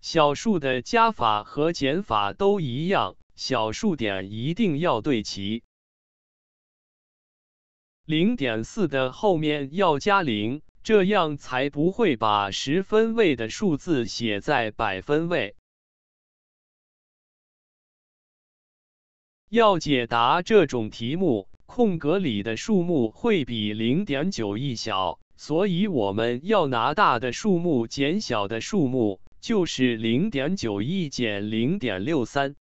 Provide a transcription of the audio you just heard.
小数的加法和减法都一样，小数点一定要对齐。零点四的后面要加零，这样才不会把十分位的数字写在百分位。要解答这种题目，空格里的数目会比零点九一小，所以我们要拿大的数目减小的数目。就是零点九一减零点六三。